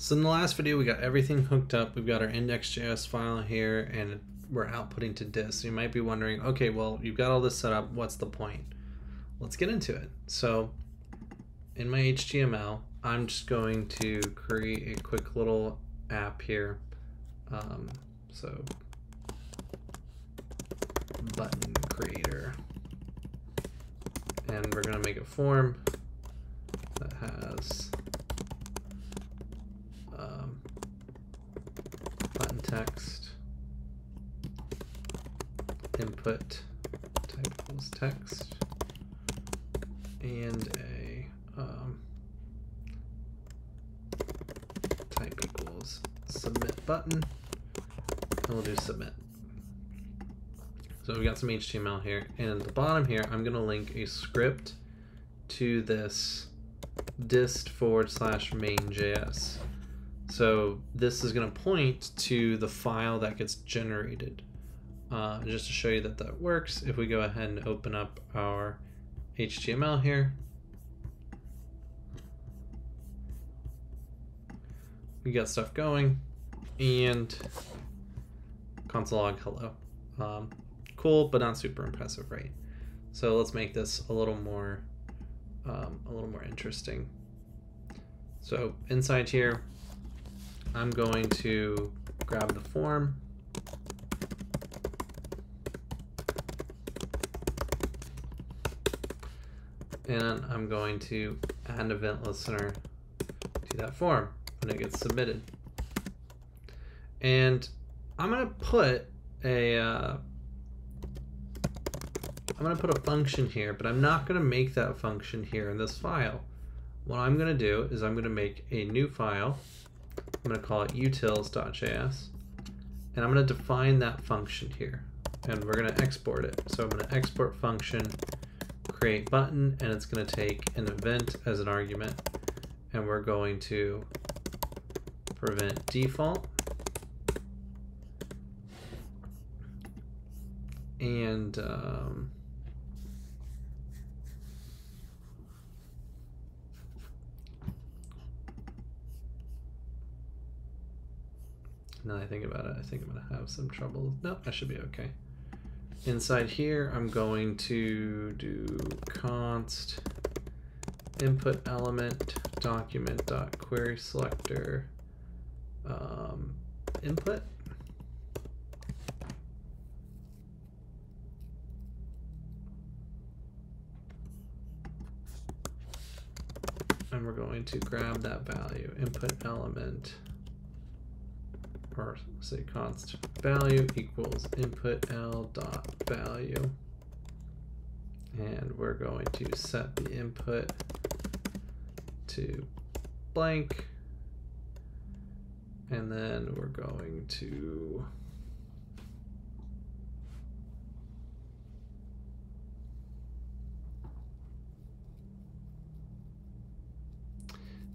So in the last video, we got everything hooked up. We've got our index.js file here and we're outputting to disk. So You might be wondering, okay, well, you've got all this set up. What's the point? Let's get into it. So in my HTML, I'm just going to create a quick little app here. Um, so button creator. And we're going to make a form that has text input type equals text and a um, type equals submit button and we'll do submit. So we've got some HTML here and at the bottom here I'm going to link a script to this dist forward slash main.js. So this is going to point to the file that gets generated. Uh, just to show you that that works, if we go ahead and open up our HTML here, we got stuff going, and console log hello. Um, cool, but not super impressive, right? So let's make this a little more, um, a little more interesting. So inside here, I'm going to grab the form. And I'm going to add an event listener to that form when it gets submitted. And I'm going to put a uh, I'm going to put a function here, but I'm not going to make that function here in this file. What I'm going to do is I'm going to make a new file I'm going to call it utils.js. And I'm going to define that function here. And we're going to export it. So I'm going to export function, create button, and it's going to take an event as an argument. And we're going to prevent default. And um, Now I think about it, I think I'm gonna have some trouble. No, I should be okay. Inside here, I'm going to do const input element document dot query selector um, input. And we're going to grab that value, input element or say const value equals input L dot value. And we're going to set the input to blank. And then we're going to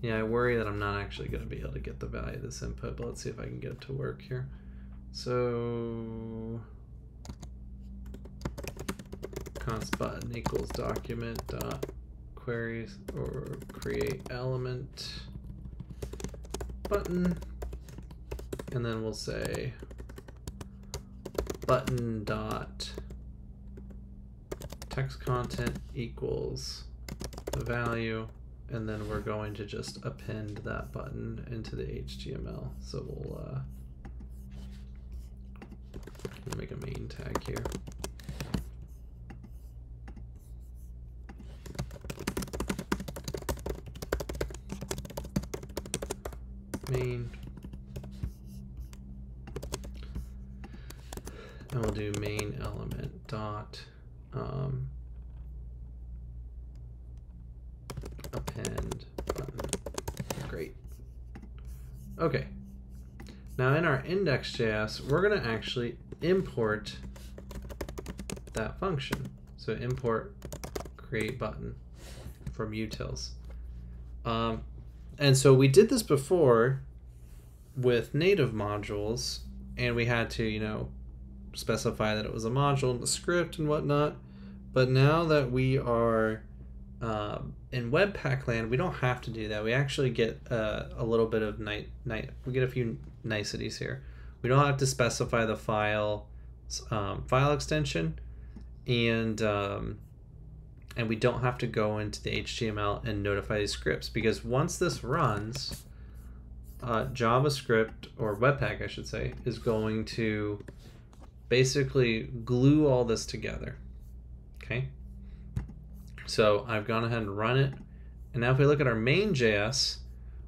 Yeah, I worry that I'm not actually going to be able to get the value of this input, but let's see if I can get it to work here. So const button equals document dot queries or create element button and then we'll say button dot text content equals the value and then we're going to just append that button into the HTML. So we'll uh, make a main tag here. Main. And we'll do main element dot um, append button. Great. Okay. Now in our index.js, we're going to actually import that function. So import create button from utils. Um, and so we did this before with native modules, and we had to, you know, specify that it was a module in the script and whatnot. But now that we are Um, in Webpack land, we don't have to do that. We actually get uh, a little bit of night night. We get a few niceties here. We don't have to specify the file um, file extension, and um, and we don't have to go into the HTML and notify these scripts because once this runs, uh, JavaScript or Webpack, I should say, is going to basically glue all this together. Okay. So I've gone ahead and run it. And now if we look at our main JS,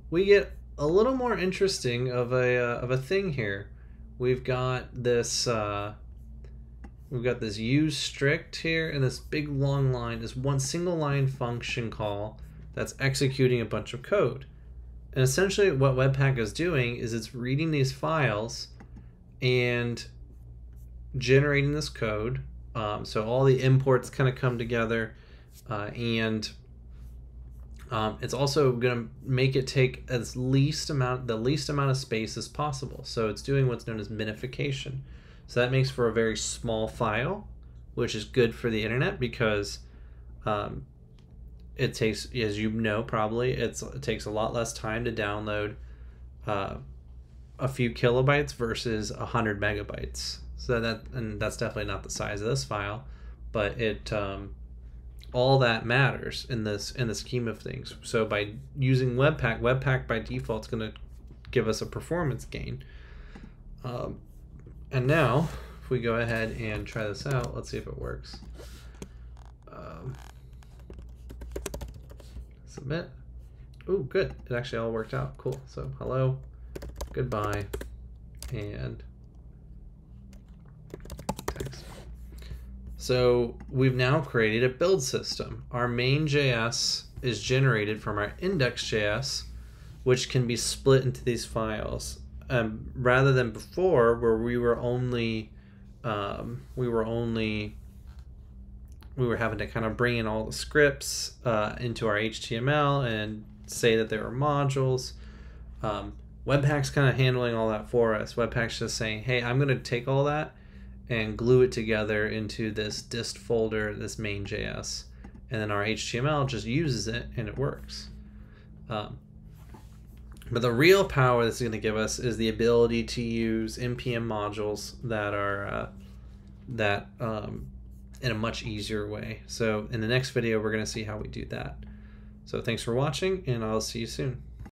we get a little more interesting of a, uh, of a thing here. We've got this, uh, we've got this use strict here and this big long line, is one single line function call that's executing a bunch of code. And essentially what Webpack is doing is it's reading these files and generating this code. Um, so all the imports kind of come together uh, and um, it's also going to make it take as least amount the least amount of space as possible. So it's doing what's known as minification. So that makes for a very small file, which is good for the internet because um, it takes, as you know, probably it's it takes a lot less time to download uh, a few kilobytes versus a hundred megabytes. So that and that's definitely not the size of this file, but it um, all that matters in this in the scheme of things. So by using Webpack, Webpack by default is going to give us a performance gain. Um, and now, if we go ahead and try this out, let's see if it works. Um, submit. Oh, good. It actually all worked out. Cool. So hello, goodbye, and So we've now created a build system. Our main JS is generated from our index.js, which can be split into these files. Um, rather than before, where we were only um, we were only we were having to kind of bring in all the scripts uh, into our HTML and say that they were modules. Um, Webpack's kind of handling all that for us. Webpack's just saying, hey, I'm going to take all that and glue it together into this dist folder, this main.js. And then our HTML just uses it and it works. Um, but the real power this is going to give us is the ability to use npm modules that are uh, that um, in a much easier way. So in the next video, we're going to see how we do that. So thanks for watching, and I'll see you soon.